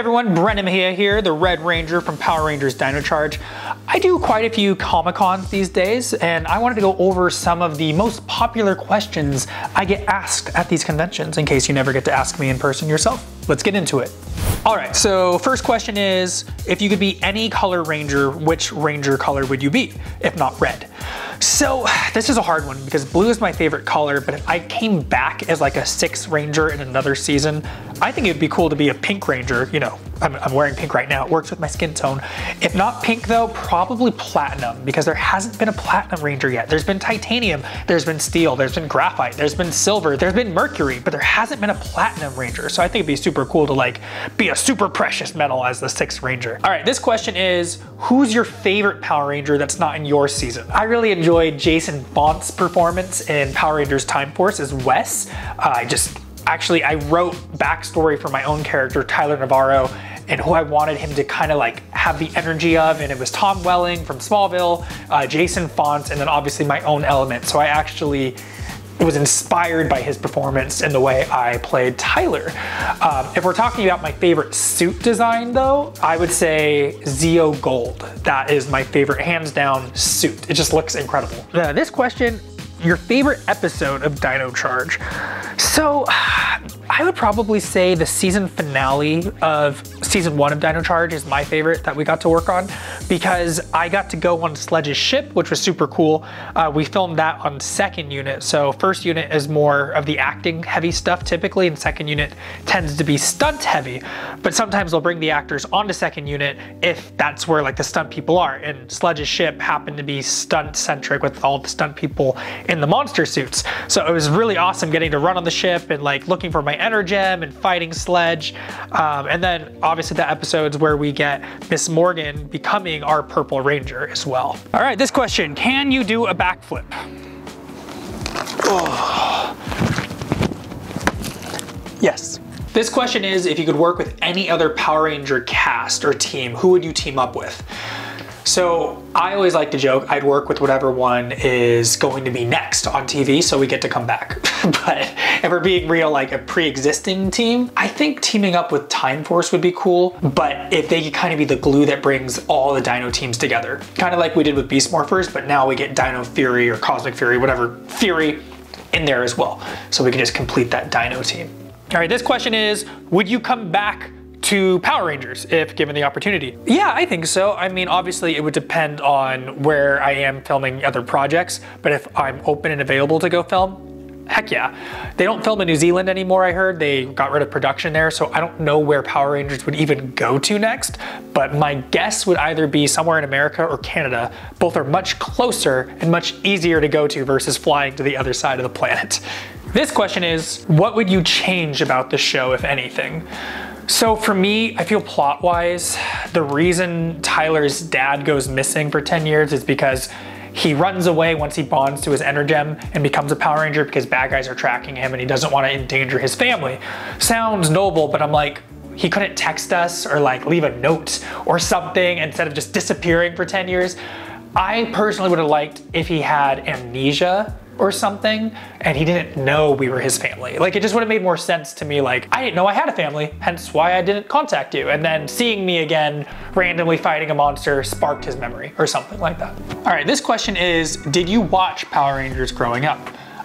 everyone, Brennan Mejia here, the Red Ranger from Power Rangers Dino Charge. I do quite a few Comic Cons these days, and I wanted to go over some of the most popular questions I get asked at these conventions in case you never get to ask me in person yourself. Let's get into it. All right, so first question is, if you could be any color ranger, which ranger color would you be, if not red? So this is a hard one because blue is my favorite color, but if I came back as like a six ranger in another season, I think it'd be cool to be a pink ranger, you know, I'm, I'm, wearing pink right now. It works with my skin tone. If not pink though, probably platinum because there hasn't been a platinum ranger yet. There's been titanium, there's been steel, there's been graphite, there's been silver, there's been mercury, but there hasn't been a platinum ranger. So I think it'd be super cool to like be a super precious metal as the sixth ranger. All right, this question is, who's your favorite Power Ranger that's not in your season? I really enjoyed Jason Faunt's performance in Power Rangers Time Force as Wes. Uh, I just actually I wrote backstory for my own character Tyler Navarro and who I wanted him to kind of like have the energy of. And it was Tom Welling from Smallville, uh, Jason Faunt, and then obviously my own element. So I actually was inspired by his performance and the way I played Tyler. Um, if we're talking about my favorite suit design though, I would say Zeo Gold. That is my favorite hands down suit. It just looks incredible. Uh, this question, your favorite episode of Dino Charge. So I would probably say the season finale of season one of Dino Charge is my favorite that we got to work on because I got to go on Sledge's ship, which was super cool. Uh, we filmed that on second unit. So first unit is more of the acting heavy stuff typically, and second unit tends to be stunt heavy. But sometimes they'll bring the actors onto second unit if that's where like the stunt people are. And Sledge's ship happened to be stunt centric with all the stunt people in the monster suits. So it was really awesome getting to run on the ship and like looking for my Energem and fighting Sledge. Um, and then obviously the episodes where we get Miss Morgan becoming our Purple Ranger as well. All right, this question, can you do a backflip? Oh. Yes. This question is if you could work with any other Power Ranger cast or team, who would you team up with? So I always like to joke I'd work with whatever one is going to be next on TV so we get to come back. but if we're being real, like a pre-existing team, I think teaming up with Time Force would be cool. But if they could kind of be the glue that brings all the Dino teams together, kind of like we did with Beast Morphers, but now we get Dino Fury or Cosmic Fury, whatever Fury in there as well. So we can just complete that Dino team. All right, this question is, would you come back to Power Rangers if given the opportunity? Yeah, I think so. I mean, obviously it would depend on where I am filming other projects, but if I'm open and available to go film, heck yeah. They don't film in New Zealand anymore, I heard. They got rid of production there, so I don't know where Power Rangers would even go to next, but my guess would either be somewhere in America or Canada. Both are much closer and much easier to go to versus flying to the other side of the planet. This question is, what would you change about the show, if anything? So for me, I feel plot wise, the reason Tyler's dad goes missing for 10 years is because he runs away once he bonds to his Energem and becomes a Power Ranger because bad guys are tracking him and he doesn't want to endanger his family. Sounds noble, but I'm like, he couldn't text us or like leave a note or something instead of just disappearing for 10 years. I personally would have liked if he had amnesia or something and he didn't know we were his family. Like it just would have made more sense to me like I didn't know I had a family, hence why I didn't contact you. And then seeing me again randomly fighting a monster sparked his memory or something like that. All right, this question is, did you watch Power Rangers growing up?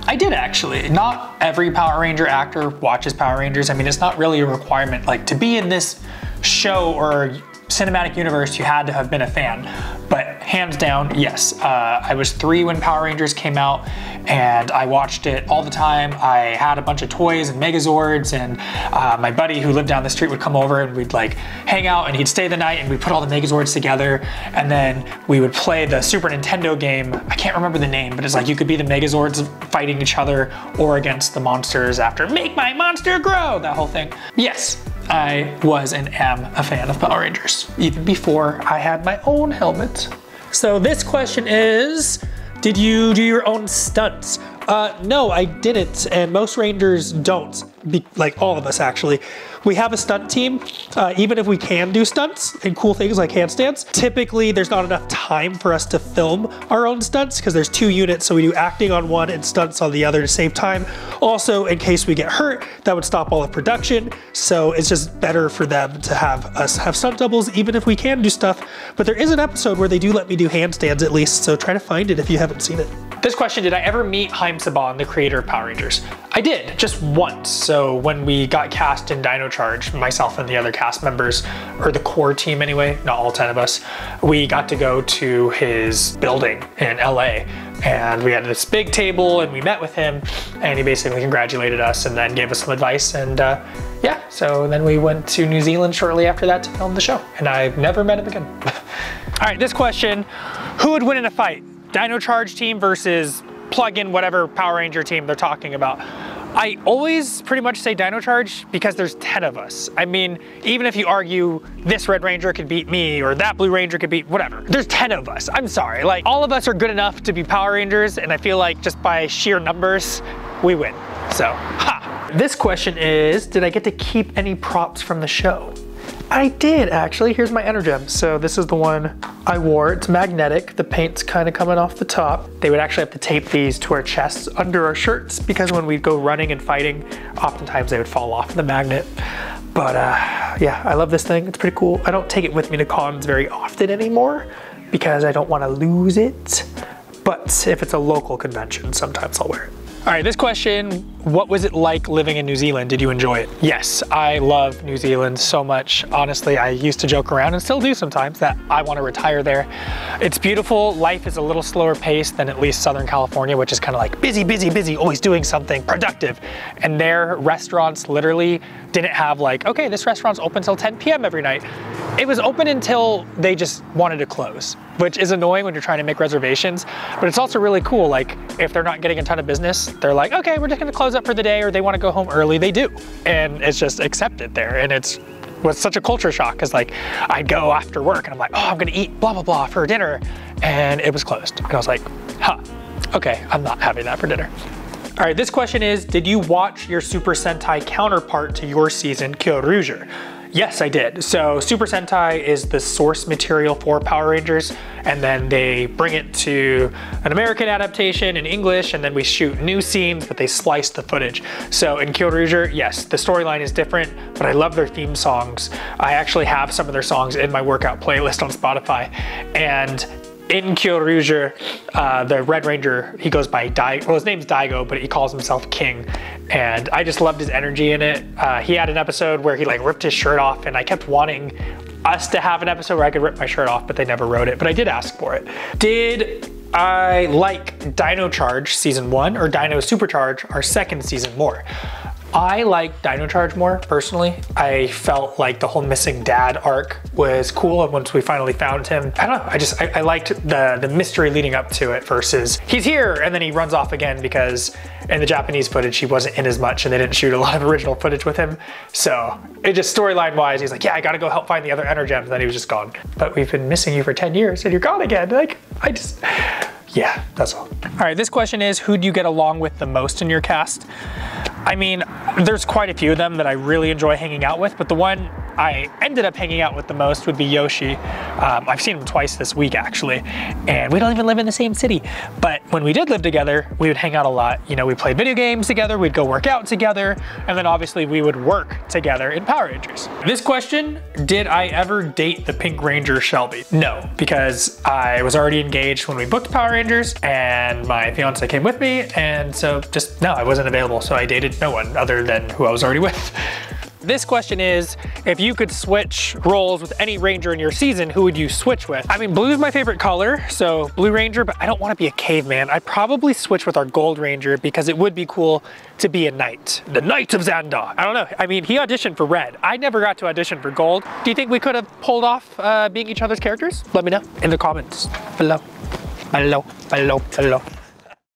I did actually. Not every Power Ranger actor watches Power Rangers. I mean, it's not really a requirement. Like to be in this show or cinematic universe, you had to have been a fan. But hands down, yes. Uh, I was three when Power Rangers came out, and I watched it all the time. I had a bunch of toys and Megazords, and uh, my buddy who lived down the street would come over and we'd like hang out, and he'd stay the night, and we'd put all the Megazords together, and then we would play the Super Nintendo game. I can't remember the name, but it's like you could be the Megazords fighting each other or against the monsters after Make My Monster Grow, that whole thing. Yes, I was and am a fan of Power Rangers, even before I had my own helmet. So this question is, did you do your own stunts? Uh, no, I didn't, and most Rangers don't. Be, like all of us, actually. We have a stunt team. Uh, even if we can do stunts and cool things like handstands, typically there's not enough time for us to film our own stunts because there's two units, so we do acting on one and stunts on the other to save time. Also, in case we get hurt, that would stop all of production. So it's just better for them to have us have stunt doubles, even if we can do stuff. But there is an episode where they do let me do handstands at least, so try to find it if you haven't seen it. This question, did I ever meet Haim Saban, the creator of Power Rangers? I did, just once. So when we got cast in Dino Charge, myself and the other cast members, or the core team anyway, not all 10 of us, we got to go to his building in LA and we had this big table and we met with him and he basically congratulated us and then gave us some advice and uh, yeah, so then we went to New Zealand shortly after that to film the show and I've never met him again. all right, this question, who would win in a fight? Dino Charge team versus plug in whatever Power Ranger team they're talking about. I always pretty much say Dino Charge because there's 10 of us. I mean, even if you argue this Red Ranger could beat me or that Blue Ranger could beat whatever, there's 10 of us. I'm sorry. Like, all of us are good enough to be Power Rangers, and I feel like just by sheer numbers, we win. So, ha. This question is Did I get to keep any props from the show? I did actually. Here's my Energem. So this is the one I wore. It's magnetic. The paint's kind of coming off the top. They would actually have to tape these to our chests under our shirts because when we'd go running and fighting, oftentimes they would fall off the magnet. But uh, yeah, I love this thing. It's pretty cool. I don't take it with me to cons very often anymore because I don't want to lose it. But if it's a local convention, sometimes I'll wear it. All right, this question, what was it like living in New Zealand? Did you enjoy it? Yes, I love New Zealand so much. Honestly, I used to joke around and still do sometimes that I want to retire there. It's beautiful. Life is a little slower paced than at least Southern California, which is kind of like busy, busy, busy, always doing something productive. And their restaurants literally didn't have like, okay, this restaurant's open till 10 p.m. every night. It was open until they just wanted to close, which is annoying when you're trying to make reservations, but it's also really cool. Like if they're not getting a ton of business, they're like, okay, we're just gonna close up for the day or they wanna go home early, they do. And it's just accepted there. And it's was such a culture shock because like I'd go after work and I'm like, oh, I'm gonna eat blah, blah, blah for dinner. And it was closed. And I was like, huh, okay, I'm not having that for dinner. All right, this question is, did you watch your Super Sentai counterpart to your season, Kyoryuger? Yes, I did. So Super Sentai is the source material for Power Rangers, and then they bring it to an American adaptation in English, and then we shoot new scenes, but they slice the footage. So in Kyoryuger, yes, the storyline is different, but I love their theme songs. I actually have some of their songs in my workout playlist on Spotify, and in Kyoryuger, uh, the Red Ranger, he goes by Daigo, well his name's Daigo, but he calls himself King. And I just loved his energy in it. Uh, he had an episode where he like ripped his shirt off and I kept wanting us to have an episode where I could rip my shirt off, but they never wrote it, but I did ask for it. Did I like Dino Charge season one or Dino Supercharge our second season more? I like Dino Charge more personally. I felt like the whole missing dad arc was cool and once we finally found him. I don't know, I just, I, I, liked the, the mystery leading up to it versus he's here and then he runs off again because in the Japanese footage he wasn't in as much and they didn't shoot a lot of original footage with him. So it just storyline wise, he's like, yeah, I gotta go help find the other Energems and then he was just gone. But we've been missing you for 10 years and you're gone again. Like, I just, yeah, that's all. All right, this question is, who do you get along with the most in your cast? I mean, there's quite a few of them that I really enjoy hanging out with, but the one I ended up hanging out with the most would be Yoshi. Um, I've seen him twice this week actually, and we don't even live in the same city. But when we did live together, we would hang out a lot. You know, we played video games together, we'd go work out together, and then obviously we would work together in Power Rangers. This question, did I ever date the Pink Ranger Shelby? No, because I was already engaged when we booked Power Rangers and my fiance came with me, and so just, no, I wasn't available, so I dated no one other than who I was already with. This question is, if you could switch roles with any ranger in your season, who would you switch with? I mean, blue is my favorite color, so blue ranger, but I don't want to be a caveman. I'd probably switch with our gold ranger because it would be cool to be a knight. The Knight of Zandar. I don't know. I mean, he auditioned for red. I never got to audition for gold. Do you think we could have pulled off uh, being each other's characters? Let me know in the comments below. Below, below, below.